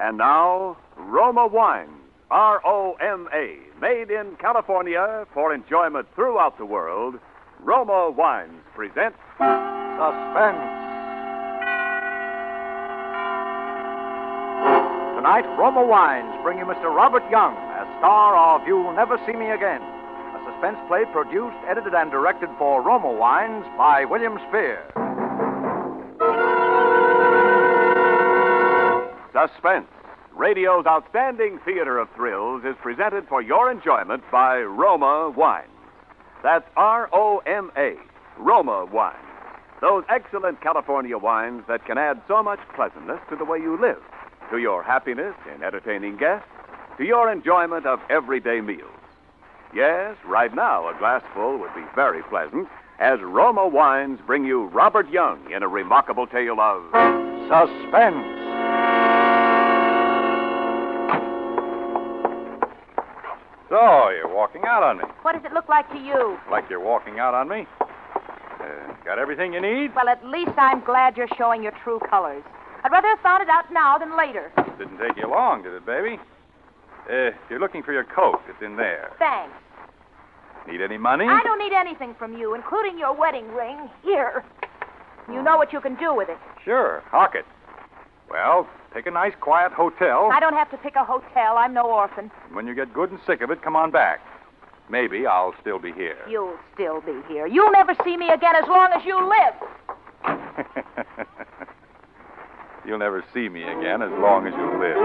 And now, Roma Wines, R O M A, made in California for enjoyment throughout the world. Roma Wines presents Suspense. Tonight, Roma Wines bring you Mr. Robert Young as star of You'll Never See Me Again, a suspense play produced, edited, and directed for Roma Wines by William Spier. Suspense. Radio's outstanding theater of thrills is presented for your enjoyment by Roma Wines. That's R O M A, Roma Wines. Those excellent California wines that can add so much pleasantness to the way you live, to your happiness in entertaining guests, to your enjoyment of everyday meals. Yes, right now, a glassful would be very pleasant as Roma Wines bring you Robert Young in a remarkable tale of Suspense. So, you're walking out on me. What does it look like to you? Like you're walking out on me? Uh, got everything you need? Well, at least I'm glad you're showing your true colors. I'd rather have found it out now than later. Didn't take you long, did it, baby? Uh, you're looking for your coat. It's in there. Thanks. Need any money? I don't need anything from you, including your wedding ring. Here. You know what you can do with it. Sure. Hock it. Well, pick a nice, quiet hotel. I don't have to pick a hotel. I'm no orphan. When you get good and sick of it, come on back. Maybe I'll still be here. You'll still be here. You'll never see me again as long as you live. You'll never see me again as long as you live.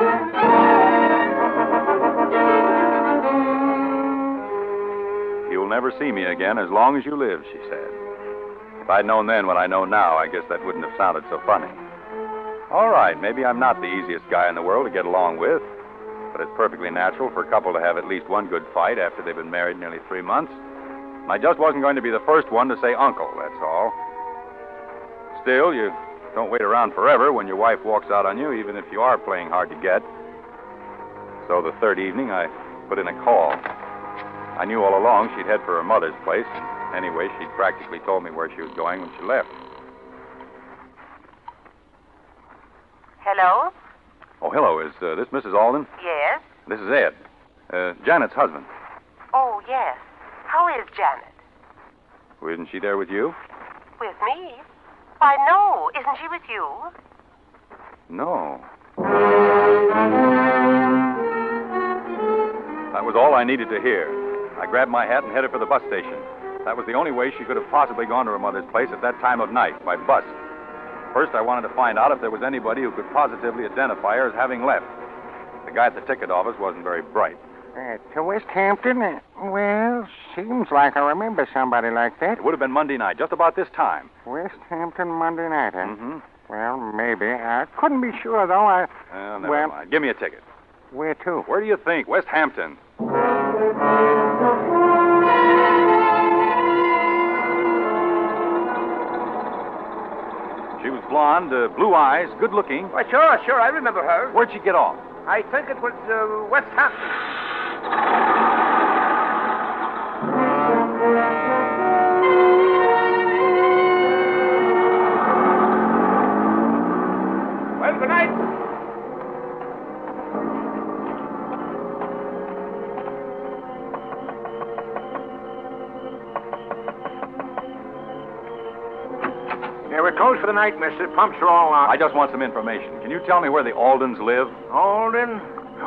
You'll never see me again as long as you live, she said. If I'd known then what I know now, I guess that wouldn't have sounded so funny. All right, maybe I'm not the easiest guy in the world to get along with, but it's perfectly natural for a couple to have at least one good fight after they've been married nearly three months. I just wasn't going to be the first one to say uncle, that's all. Still, you don't wait around forever when your wife walks out on you, even if you are playing hard to get. So the third evening, I put in a call. I knew all along she'd head for her mother's place. And anyway, she'd practically told me where she was going when she left. Hello? Oh, hello. Is uh, this Mrs. Alden? Yes? This is Ed. Uh, Janet's husband. Oh, yes. How is Janet? Well, isn't she there with you? With me? Why, no. Isn't she with you? No. That was all I needed to hear. I grabbed my hat and headed for the bus station. That was the only way she could have possibly gone to her mother's place at that time of night, by bus. First, I wanted to find out if there was anybody who could positively identify her as having left. The guy at the ticket office wasn't very bright. Uh, to West Hampton? Uh, well, seems like I remember somebody like that. It would have been Monday night, just about this time. West Hampton Monday night, huh? Mm-hmm. Well, maybe. I couldn't be sure, though. I. Well, never Well- mind. Give me a ticket. Where to? Where do you think? West Hampton. Blonde, uh, blue eyes, good looking. Why, sure, sure. I remember her. Where'd she get off? I think it was uh, West Hampton. Well, good night. For the night, mister. Pumps are all out. I just want some information. Can you tell me where the Aldens live? Alden?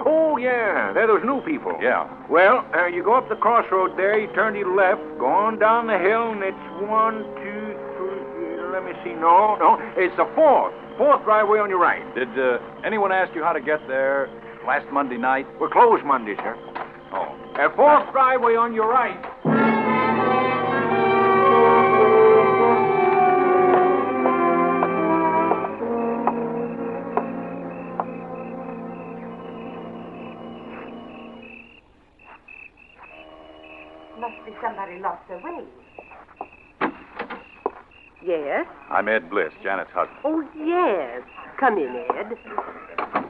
Oh, yeah. They're those new people. Yeah. Well, uh, you go up the crossroad there, you turn to your left, go on down the hill, and it's one, two, three. Let me see. No, no. It's the fourth. Fourth driveway on your right. Did uh, anyone ask you how to get there last Monday night? We're closed Monday, sir. Oh. Uh, fourth driveway on your right. Somebody lost way. Yes? I'm Ed Bliss, Janet's husband. Oh, yes. Come in, Ed.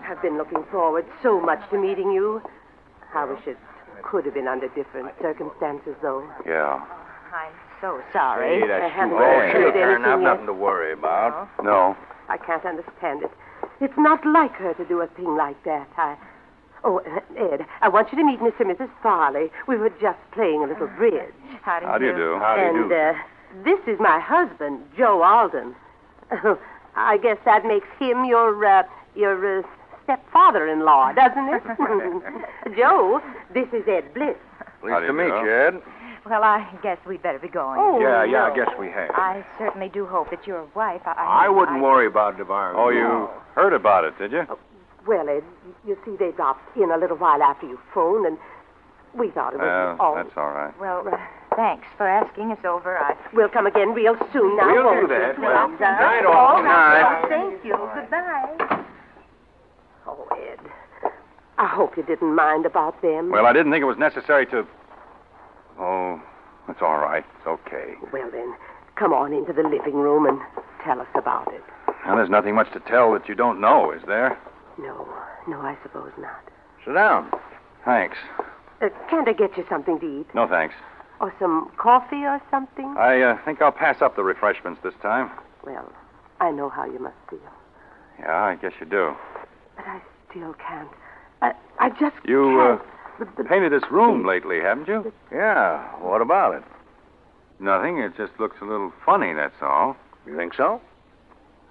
I've been looking forward so much to meeting you. I wish it could have been under different circumstances, though. Yeah. I'm so sorry. Hey, that's I haven't too bad. heard She'll turn anything out yet. nothing to worry about. No. I can't understand it. It's not like her to do a thing like that. I. Oh, uh, Ed, I want you to meet Mr. and Mrs. Farley. We were just playing a little bridge. How do you do? How do you do? and uh, this is my husband, Joe Alden. I guess that makes him your uh, your uh, stepfather-in-law, doesn't it? Joe, this is Ed Bliss. How Pleased to meet you, Ed. Well, I guess we'd better be going. Oh, yeah, yeah, no. I guess we have. I certainly do hope that your wife. I, I wouldn't worry about Devine. Oh, you heard about it, did you? Well, Ed, you see, they dropped in a little while after you phoned, and we thought it was Well, all. that's all right. Well, uh, thanks for asking us over. I. We'll come again real soon now. We'll do won't we? that. Well, Please, good night, all. all right. Good Thank you. Goodbye. Oh, Ed, I hope you didn't mind about them. Well, I didn't think it was necessary to. Oh, it's all right. It's okay. Well, then, come on into the living room and tell us about it. Now, there's nothing much to tell that you don't know, is there? No, no, I suppose not. Sit down. Thanks. Uh, can't I get you something to eat? No, thanks. Or some coffee or something? I uh, think I'll pass up the refreshments this time. Well, I know how you must feel, Yeah, I guess you do. but I still can't. I, I just You, uh, can't. The- the- Painted this room lately, haven't you? Yeah, what about it? Nothing. It just looks a little funny, that's all. You think so?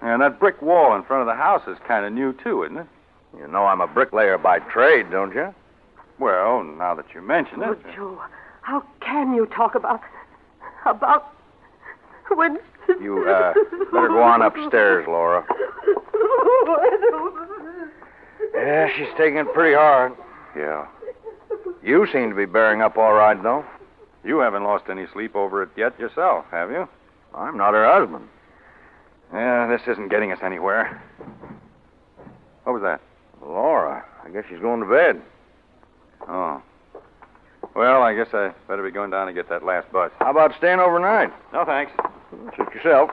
And that brick wall in front of the house is kind of new, too, isn't it? You know I'm a bricklayer by trade, don't you? Well, now that you mention Oh, it. Joe, how can you talk about about when You, uh, better go on upstairs, Laura. Yeah, she's taking it pretty hard. Yeah. You seem to be bearing up all right, though. You haven't lost any sleep over it yet yourself, have you? I'm not her husband. Yeah, this isn't getting us anywhere. What was that? Laura, I guess she's going to bed. Oh. Well, I guess I better be going down to get that last bus. How about staying overnight? No, thanks. Suit yourself.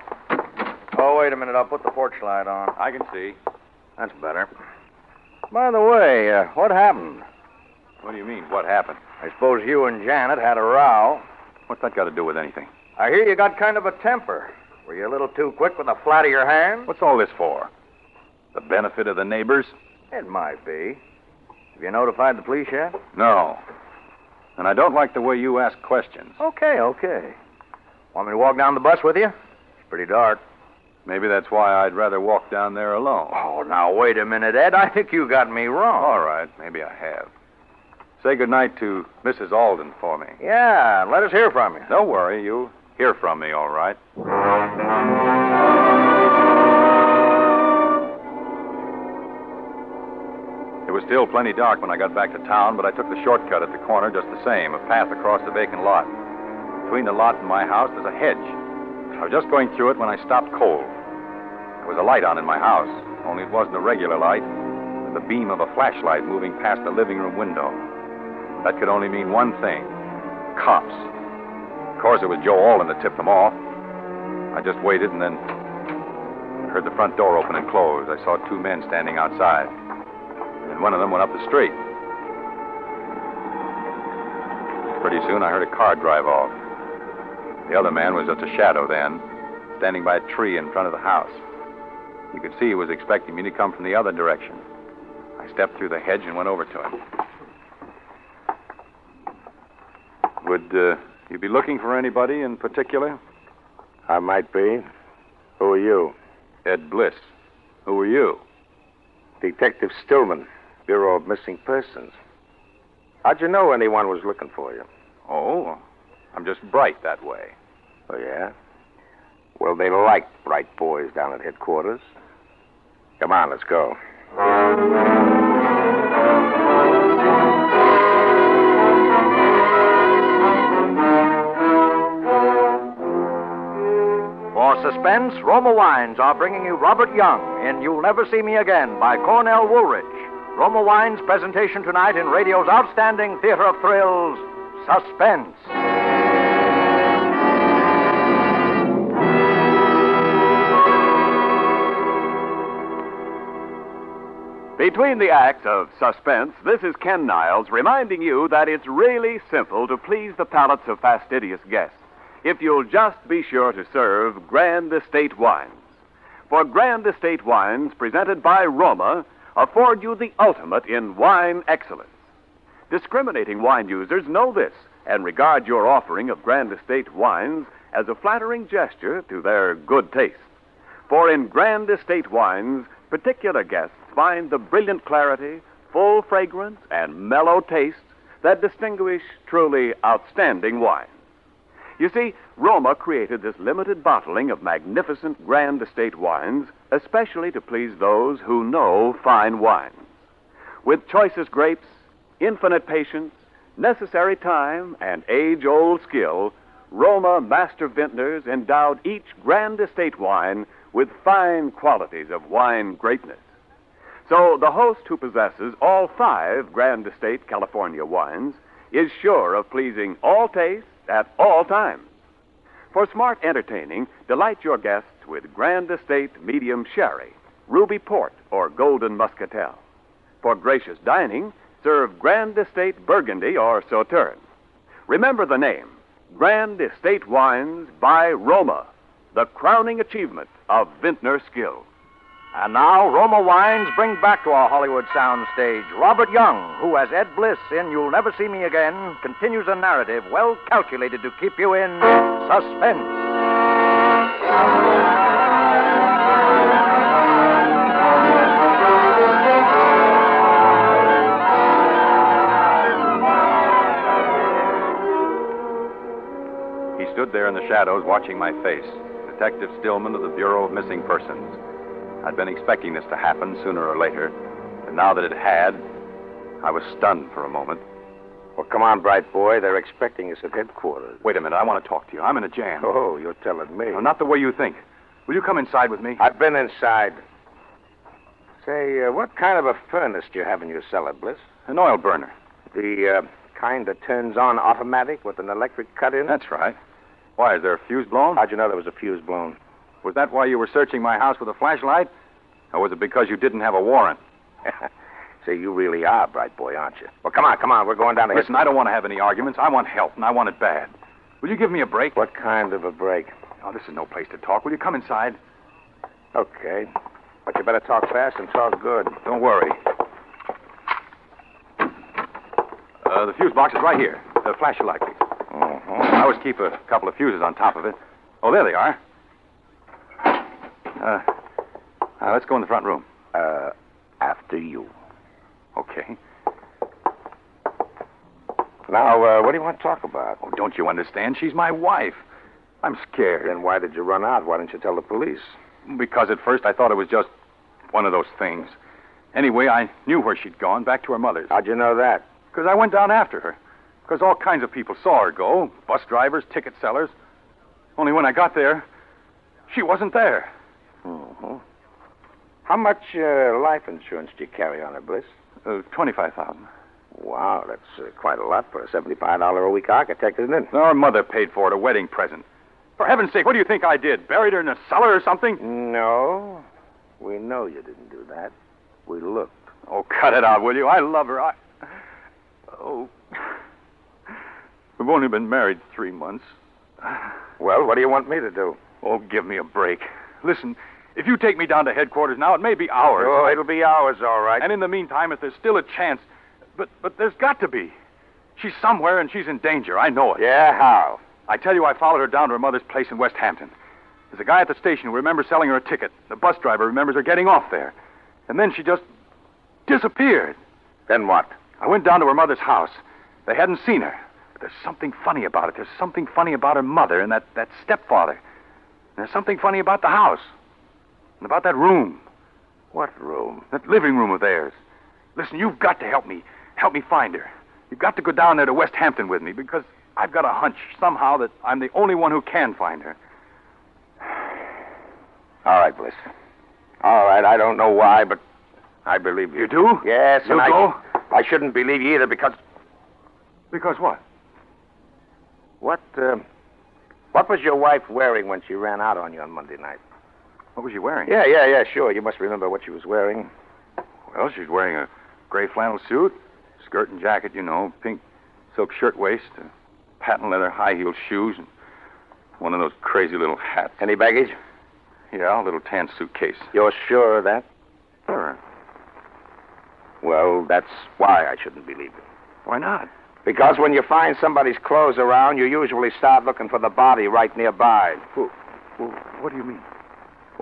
Oh, wait a minute. I'll put the porch light on. I can see. That's better. By the way, uh, what happened? What do you mean? What happened? I suppose you and Janet had a row. What's that got to do with anything? I hear you got kind of a temper. Were you a little too quick with the flat of your hand? What's all this for? The benefit of the neighbors? It might be. Have you notified the police yet? No. And I don't like the way you ask questions. Okay, okay. Want me to walk down the bus with you? It's pretty dark. Maybe that's why I'd rather walk down there alone. Oh, now wait a minute, Ed. I think you got me wrong. All right, maybe I have. Say goodnight to Mrs. Alden for me. Yeah, and let us hear from you. Don't worry, you'll hear from me, all right. Was still plenty dark when I got back to town, but I took the shortcut at the corner just the same, a path across the vacant lot. Between the lot and my house, there's a hedge. I was just going through it when I stopped cold. There was a light on in my house, only it wasn't a regular light. Was the beam of a flashlight moving past the living room window. That could only mean one thing cops. Of course, it was Joe Alden that tipped them off. I just waited and then heard the front door open and close. I saw two men standing outside. And one of them went up the street. Pretty soon, I heard a car drive off. The other man was just a shadow then, standing by a tree in front of the house. You could see he was expecting me to come from the other direction. I stepped through the hedge and went over to him. Would uh, you be looking for anybody in particular? I might be. Who are you? Ed Bliss. Who are you? Detective Stillman, Bureau of Missing Persons. How'd you know anyone was looking for you? Oh, I'm just bright that way. Oh, yeah? Well, they like bright boys down at headquarters. Come on, let's go. For suspense, Roma Wines are bringing you Robert Young in You'll Never See Me Again by Cornell Woolrich. Roma Wines' presentation tonight in radio's outstanding theater of thrills, Suspense. Between the acts of suspense, this is Ken Niles reminding you that it's really simple to please the palates of fastidious guests if you'll just be sure to serve Grand Estate wines. For Grand Estate wines presented by Roma afford you the ultimate in wine excellence. Discriminating wine users know this and regard your offering of Grand Estate wines as a flattering gesture to their good taste. For in Grand Estate wines, particular guests find the brilliant clarity, full fragrance, and mellow taste that distinguish truly outstanding wines. You see, Roma created this limited bottling of magnificent Grand Estate wines especially to please those who know fine wines. With choicest grapes, infinite patience, necessary time, and age old skill, Roma master vintners endowed each Grand Estate wine with fine qualities of wine greatness. So the host who possesses all five Grand Estate California wines is sure of pleasing all tastes at all times. For smart entertaining, delight your guests with Grand Estate Medium Sherry, Ruby Port, or Golden Muscatel. For gracious dining, serve Grand Estate Burgundy or Sauterne. Remember the name Grand Estate Wines by Roma, the crowning achievement of vintner skill. And now, Roma Wines bring back to our Hollywood soundstage Robert Young, who, as Ed Bliss in You'll Never See Me Again, continues a narrative well calculated to keep you in suspense. He stood there in the shadows watching my face, Detective Stillman of the Bureau of Missing Persons. I'd been expecting this to happen sooner or later, and now that it had, I was stunned for a moment. Well, come on, bright boy. They're expecting us at headquarters. Wait a minute, I want to talk to you. I'm in a jam. Oh, you're telling me. No, not the way you think. Will you come inside with me? I've been inside. Say, uh, what kind of a furnace do you have in your cellar, Bliss? An oil burner. The uh, kind that turns on automatic with an electric cut in? That's right. Why, is there a fuse blown? How'd you know there was a fuse blown? Was that why you were searching my house with a flashlight? Or was it because you didn't have a warrant? Say, you really are a bright boy, aren't you? Well, come on, come on. We're going down to Listen, I don't want to have any arguments. I want help, and I want it bad. Will you give me a break? What kind of a break? Oh, this is no place to talk. Will you come inside? Okay. But you better talk fast and talk good. Don't worry. Uh, the fuse box is right here. Uh, flash your light, please. Uh-huh. I always keep a couple of fuses on top of it. Oh, there they are. Uh, uh, let's go in the front room. Uh, after you. Okay. Now, uh, what do you want to talk about? Oh, don't you understand? She's my wife. I'm scared. Then why did you run out? Why didn't you tell the police? Because at first I thought it was just one of those things. Anyway, I knew where she'd gone, back to her mother's. How'd you know that? Because I went down after her. Because all kinds of people saw her go bus drivers, ticket sellers. Only when I got there, she wasn't there. Mm-hmm. How much uh, life insurance do you carry on her, Bliss? Uh, 25000 Wow, that's uh, quite a lot for a $75 a week architect, isn't it? Our mother paid for it, a wedding present. For heaven's sake, what do you think I did? Buried her in a cellar or something? No. We know you didn't do that. We looked. Oh, cut it out, will you? I love her. I. Oh. We've only been married three months. Well, what do you want me to do? Oh, give me a break. Listen, if you take me down to headquarters now, it may be hours. Oh, it'll be ours, all right. And in the meantime, if there's still a chance, but but there's got to be. She's somewhere and she's in danger. I know it. Yeah, how? I tell you, I followed her down to her mother's place in West Hampton. There's a guy at the station who remembers selling her a ticket. The bus driver remembers her getting off there. And then she just disappeared. Then what? I went down to her mother's house. They hadn't seen her. But there's something funny about it. There's something funny about her mother and that, that stepfather. And there's something funny about the house. And about that room. What room? That living room of theirs. Listen, you've got to help me. Help me find her. You've got to go down there to West Hampton with me because I've got a hunch somehow that I'm the only one who can find her. All right, Bliss. All right, I don't know why, but I believe you. You do? Yes, You'll and go? I, I shouldn't believe you either because Because what? what? Uh, what was your wife wearing when she ran out on you on Monday night? What was she wearing? Yeah, yeah, yeah, sure. You must remember what she was wearing. Well, she's wearing a gray flannel suit, skirt and jacket, you know, pink silk shirtwaist, uh, patent leather high heeled shoes, and one of those crazy little hats. Any baggage? Yeah, a little tan suitcase. You're sure of that? Sure. Well, that's why I shouldn't believe it. Why not? Because when you find somebody's clothes around, you usually start looking for the body right nearby. Well, what do you mean?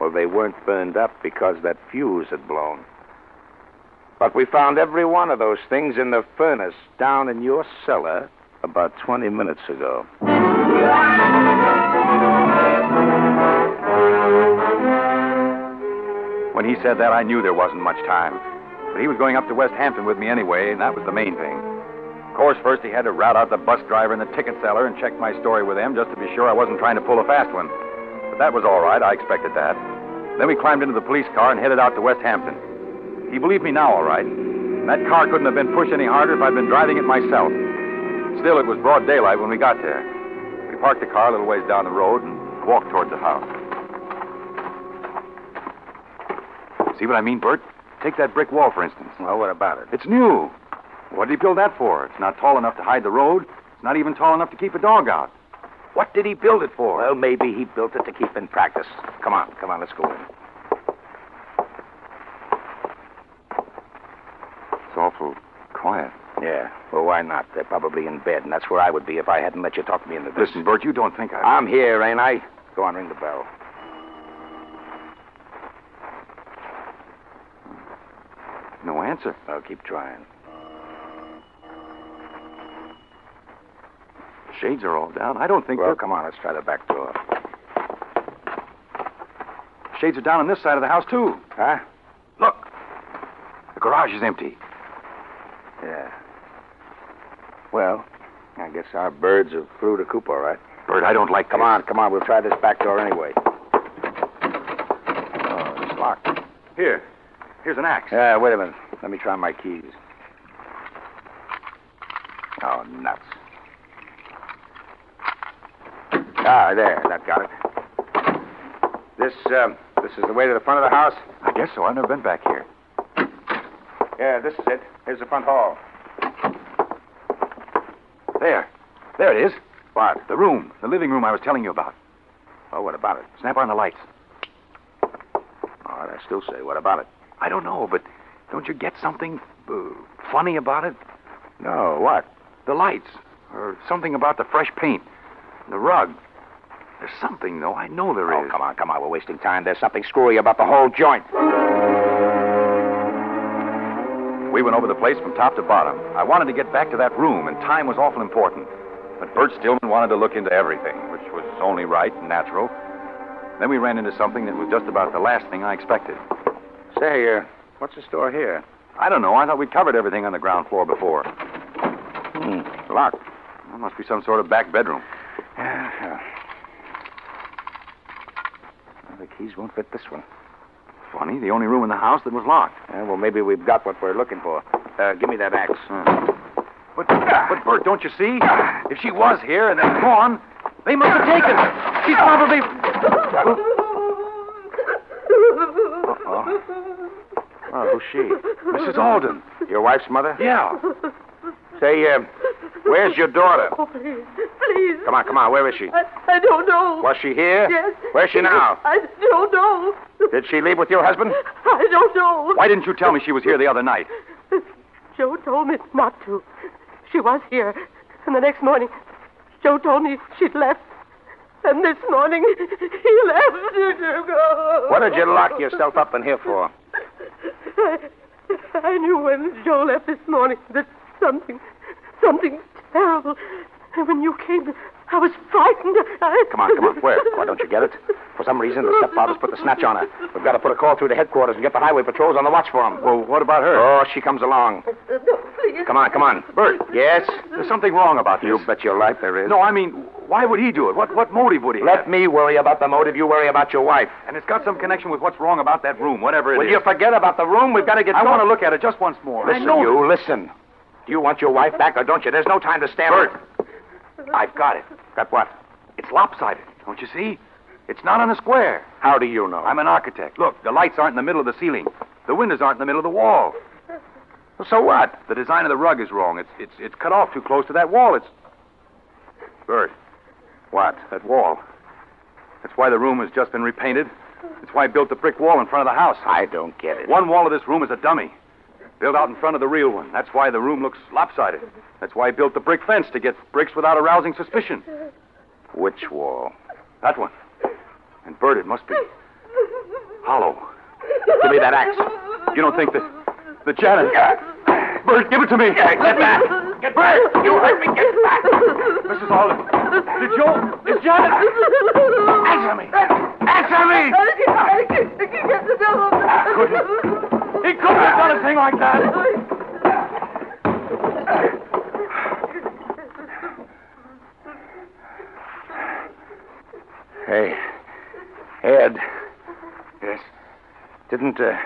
Well, they weren't burned up because that fuse had blown. But we found every one of those things in the furnace down in your cellar about 20 minutes ago. When he said that, I knew there wasn't much time. But he was going up to West Hampton with me anyway, and that was the main thing. Of course, first he had to rout out the bus driver and the ticket seller and check my story with them just to be sure I wasn't trying to pull a fast one. That was all right. I expected that. Then we climbed into the police car and headed out to West Hampton. He believed me now, all right. And that car couldn't have been pushed any harder if I'd been driving it myself. Still, it was broad daylight when we got there. We parked the car a little ways down the road and walked toward the house. See what I mean, Bert? Take that brick wall, for instance. Well, what about it? It's new. What did he build that for? It's not tall enough to hide the road. It's not even tall enough to keep a dog out. What did he build it for? Well, maybe he built it to keep in practice. Come on, come on, let's go in. It's awful quiet. Yeah, well, why not? They're probably in bed, and that's where I would be if I hadn't let you talk to me into this. Listen, Bert, you don't think I. I'm here, ain't I? Go on, ring the bell. No answer. I'll keep trying. Shades are all down. I don't think. Well, they're- come on, let's try the back door. Shades are down on this side of the house too. Huh? Look, the garage is empty. Yeah. Well, I guess our birds have flew the coop all right. Bert, I don't like. Come this. on, come on, we'll try this back door anyway. Oh, it's locked. Here, here's an axe. Yeah, wait a minute. Let me try my keys. Oh, nuts. Ah, there, that got it. This, um, this is the way to the front of the house? I guess so. I've never been back here. Yeah, this is it. Here's the front hall. There, there it is. What? The room, the living room I was telling you about. Oh, what about it? Snap on the lights. All right, I still say, what about it? I don't know, but don't you get something uh, funny about it? No, what? The lights, or something about the fresh paint, the rug. There's something, though. I know there is. Oh, come on, come on. We're wasting time. There's something screwy about the whole joint. We went over the place from top to bottom. I wanted to get back to that room, and time was awful important. But Bert Stillman wanted to look into everything, which was only right and natural. Then we ran into something that was just about the last thing I expected. Say, uh, what's the store here? I don't know. I thought we'd covered everything on the ground floor before. Hmm, locked. That must be some sort of back bedroom. Yeah. Well, the keys won't fit this one. Funny, the only room in the house that was locked. Yeah, well, maybe we've got what we're looking for. Uh, give me that axe. But, but Bert, don't you see? If she was here and they're gone, they must have taken her. She's probably. Uh-oh. Oh, who's she? Mrs. Alden. Your wife's mother? Yeah. Say, uh, where's your daughter? Oh, please, please. Come on, come on. Where is she? I, I don't know. Was she here? Yes. Where's she now? I don't know. Did she leave with your husband? I don't know. Why didn't you tell me she was here the other night? Joe told me not to. She was here. And the next morning, Joe told me she'd left. And this morning, he left to go. What did you lock yourself up in here for? I, I knew when Joe left this morning that something, something terrible. And when you came, I was frightened. I... Come on, come on. Where? Why don't you get it? For some reason, the stepfather's put the snatch on her. We've got to put a call through to headquarters and get the highway patrols on the watch for him. Well, what about her? Oh, she comes along. Uh, no, please. Come on, come on. Bert. Yes? There's something wrong about this. You bet your life there is. No, I mean, why would he do it? What what motive would he Let have? me worry about the motive. You worry about your wife. And it's got some connection with what's wrong about that room, whatever it Will is. you forget about the room? We've got to get I going. want to look at it just once more. Listen, I know you, listen. Do you want your wife back or don't you? There's no time to stand. Bert. I've got it. Got what? It's lopsided, don't you see? It's not on a square. How do you know? I'm an architect. Look, the lights aren't in the middle of the ceiling. The windows aren't in the middle of the wall. So what? The design of the rug is wrong. It's it's it's cut off too close to that wall. It's Bert. What? That wall. That's why the room has just been repainted. That's why I built the brick wall in front of the house. I don't get it. One wall of this room is a dummy. Built out in front of the real one. That's why the room looks lopsided. That's why I built the brick fence to get bricks without arousing suspicion. Which wall? That one. And Bert, it must be hollow. Give me that axe. You don't think that the Janet? Bert, give it to me. Get back. Get back. You hurt me. Get back. Mrs. Alden. Did Joe? Is Janet? Answer me. Answer me. Couldn't. He couldn't have done a thing like that. Hey, Ed. Yes. Didn't uh,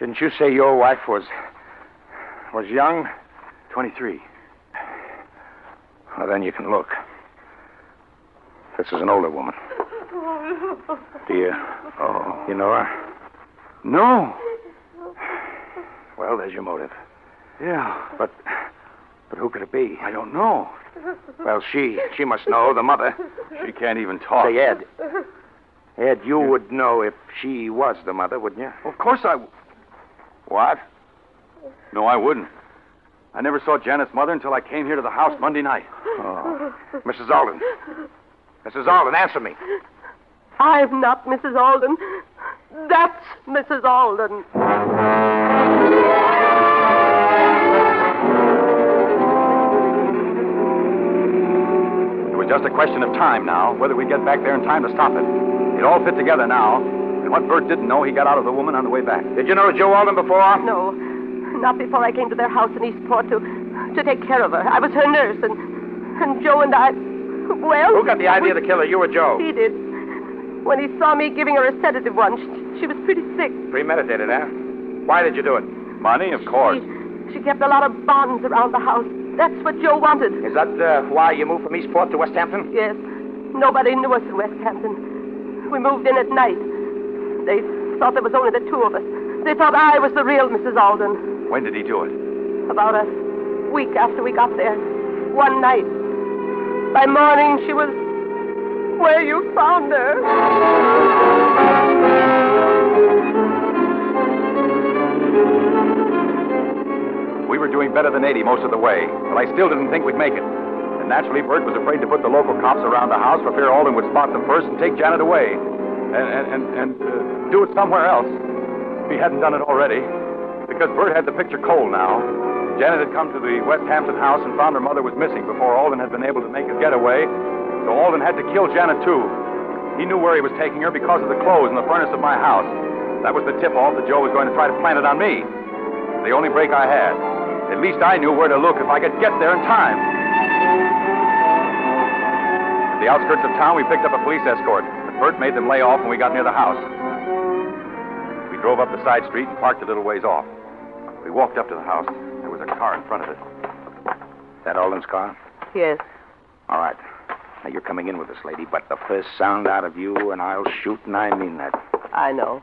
didn't you say your wife was was young? 23. Well, then you can look. This is an older woman. Do you? Oh, you know her? No. Well, there's your motive. Yeah. But, but who could it be? I don't know. Well, she she must know the mother. She can't even talk. Say, Ed. Ed, you would know if she was the mother, wouldn't you? Of course I. w- What? No, I wouldn't. I never saw Janet's mother until I came here to the house Monday night. Oh, Mrs. Alden. Mrs. Alden, answer me. I'm not Mrs. Alden. That's Mrs. Alden. It was just a question of time now, whether we'd get back there in time to stop it. It all fit together now. And what Bert didn't know, he got out of the woman on the way back. Did you know Joe Alden before? No, not before I came to their house in Eastport to to take care of her. I was her nurse, and and Joe and I. Well, Who got the idea to kill her, you or Joe? he did. When he saw me giving her a sedative once, she, was pretty sick. Premeditated, eh? Why did you do it? Money, of course. She, she kept a lot of bonds around the house. That's what Joe wanted. Is that uh, why you moved from Eastport to West Hampton? Yes. Nobody knew us in West Hampton. We moved in at night. They thought there was only the two of us. They thought I was the real Mrs. Alden. When did he do it? About a week after we got there. One night. By morning, she was where you found her. We were doing better than 80 most of the way, but I still didn't think we'd make it. And naturally, Bert was afraid to put the local cops around the house for fear Alden would spot them first and take Janet away. And, and, and, uh, do it somewhere else. If he hadn't done it already. Because Bert had the picture cold now. Janet had come to the West Hampton house and found her mother was missing before Alden had been able to make his getaway. So Alden had to kill Janet, too. He knew where he was taking her because of the clothes in the furnace of my house. That was the tip off that Joe was going to try to plant it on me. The only break I had. At least I knew where to look if I could get there in time. At the outskirts of town, we picked up a police escort. But Bert made them lay off when we got near the house. We drove up the side street and parked a little ways off. We walked up to the house. There was a car in front of it. That Alden's car? Yes. All right. Now, you're coming in with us, lady, but the first sound out of you, and I'll shoot, and I mean that. I know.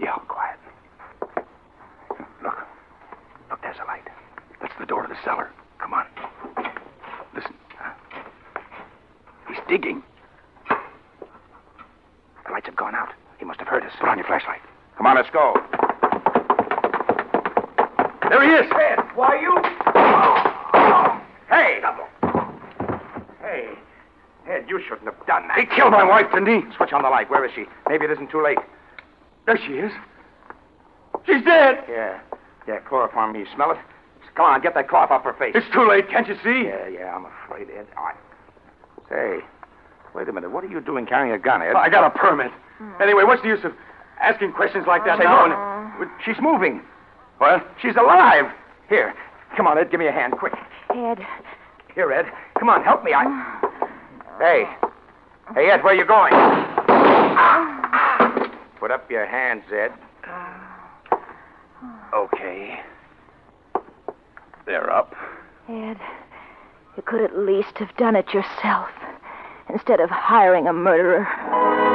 Yeah, quiet. Look. Look, there's a light. That's the door to the cellar. Come on. Listen. He's digging. The lights have gone out. He must have heard us. Put on your flashlight. Come on, let's go. There he is. Ed, why you? Hey! Hey. Ed, you shouldn't have done that. He killed my wife, didn't he? Switch on the light. Where is she? Maybe it isn't too late. There she is. She's dead. Yeah. Yeah, chloroform. You smell it? Come on, get that cloth off her face. It's too late. Can't you see? Yeah, yeah, I'm afraid, Ed. All right. Say, wait a minute. What are you doing carrying a gun, Ed? I got a permit. Anyway, what's the use of asking questions like that Say, now? no. And- She's moving. What? She's alive. Here. Come on, Ed. Give me a hand, quick. Ed, Here, Ed. Come on, help me. I. Oh. Hey. Hey, Ed, where you going? Put up your hands, Ed. Okay. They're up. Ed, you could at least have done it yourself instead of hiring a murderer.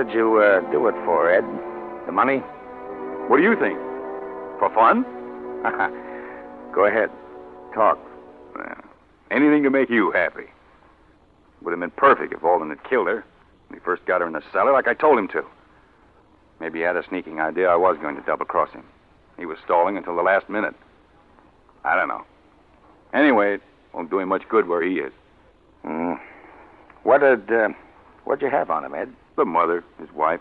Uh, do it for, Ed? The money? What do you think? For fun? Go ahead. Talk. Well, anything to make you happy. Would have been perfect if Alden had killed her when he first got her in the cellar, like I told him to. Maybe he had a sneaking idea I was going to double cross him. He was stalling until the last minute. I don't know. Anyway, it won't do him much good where he is. Mm. What did, uh, what'd you have on him, Ed? The mother, his wife.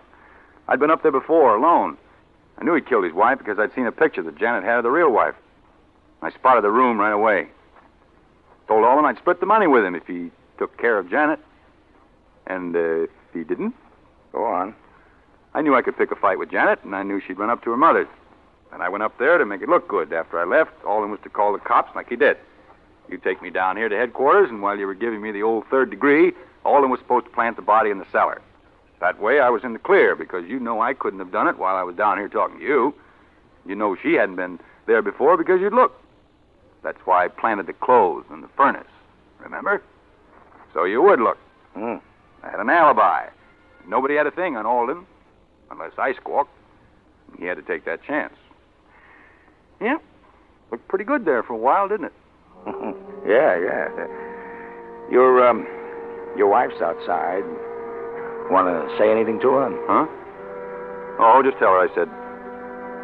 I'd been up there before, alone. I knew he'd killed his wife because I'd seen a picture that Janet had of the real wife. I spotted the room right away. Told Alden I'd split the money with him if he took care of Janet. And uh, if he didn't, Go on. I knew I could pick a fight with Janet, and I knew she'd run up to her mother's. And I went up there to make it look good. After I left, Alden was to call the cops like he did. You take me down here to headquarters, and while you were giving me the old third degree, Alden was supposed to plant the body in the cellar. That way I was in the clear, because you know I couldn't have done it while I was down here talking to you. You know she hadn't been there before because you'd looked. That's why I planted the clothes in the furnace. Remember? So you would look. Mm. I had an alibi. Nobody had a thing on Alden, unless I squawked. He had to take that chance. Yeah, looked pretty good there for a while, didn't it? yeah, yeah. Your, um, your wife's outside. Want to say anything to her? Huh? Oh, just tell her I said,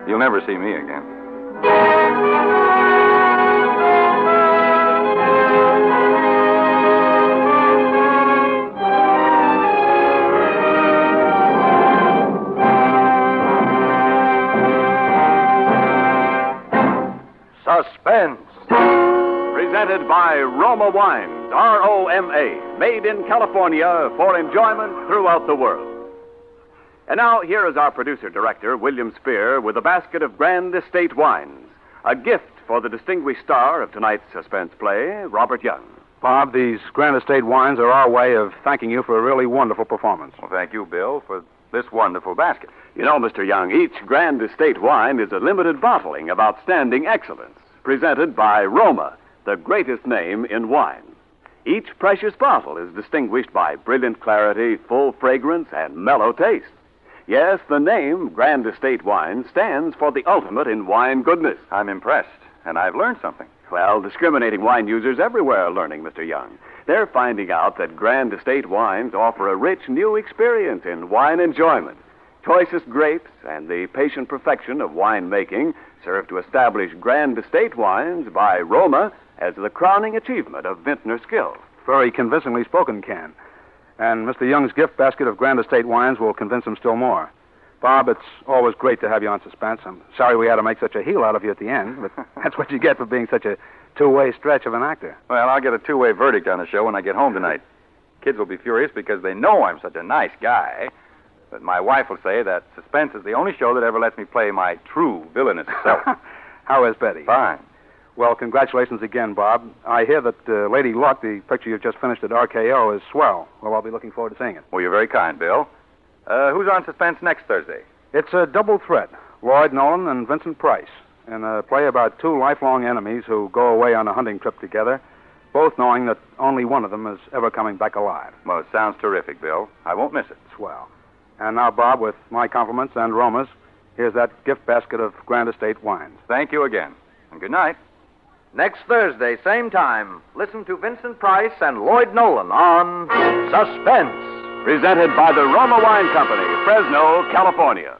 you'll never see me again. Suspense. Presented by Roma Wines, R O M A, made in California for enjoyment throughout the world. And now, here is our producer director, William Spier, with a basket of Grand Estate wines, a gift for the distinguished star of tonight's suspense play, Robert Young. Bob, these Grand Estate wines are our way of thanking you for a really wonderful performance. Well, thank you, Bill, for this wonderful basket. You know, Mr. Young, each Grand Estate wine is a limited bottling of outstanding excellence, presented by Roma, the greatest name in wine. Each precious bottle is distinguished by brilliant clarity, full fragrance, and mellow taste. Yes, the name Grand Estate Wine stands for the ultimate in wine goodness. I'm impressed, and I've learned something. Well, discriminating wine users everywhere are learning, Mr. Young. They're finding out that Grand Estate wines offer a rich new experience in wine enjoyment. Choicest grapes and the patient perfection of wine making serve to establish Grand Estate wines by Roma as the crowning achievement of vintner skill. Very convincingly spoken, Ken. And Mr. Young's gift basket of Grand Estate wines will convince him still more. Bob, it's always great to have you on suspense. I'm sorry we had to make such a heel out of you at the end, but that's what you get for being such a two-way stretch of an actor. Well, I'll get a two way verdict on the show when I get home tonight. Kids will be furious because they know I'm such a nice guy. But my wife will say that Suspense is the only show that ever lets me play my true villainous self. How is Betty? Fine. Well, congratulations again, Bob. I hear that uh, Lady Luck, the picture you've just finished at RKO, is swell. Well, I'll be looking forward to seeing it. Well, you're very kind, Bill. Uh, who's on Suspense next Thursday? It's a double threat Lloyd Nolan and Vincent Price in a play about two lifelong enemies who go away on a hunting trip together, both knowing that only one of them is ever coming back alive. Well, it sounds terrific, Bill. I won't miss it. Swell. And now, Bob, with my compliments and Roma's, here's that gift basket of Grand Estate wines. Thank you again. And good night. Next Thursday, same time, listen to Vincent Price and Lloyd Nolan on Suspense. Presented by the Roma Wine Company, Fresno, California.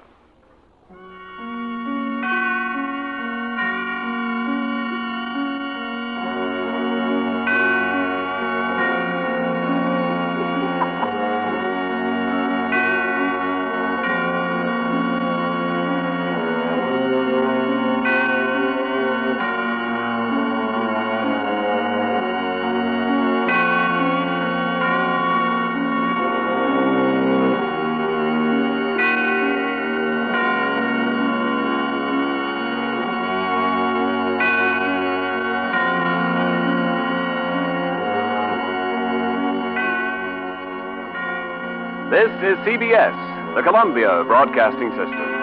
Is CBS, the Columbia Broadcasting System.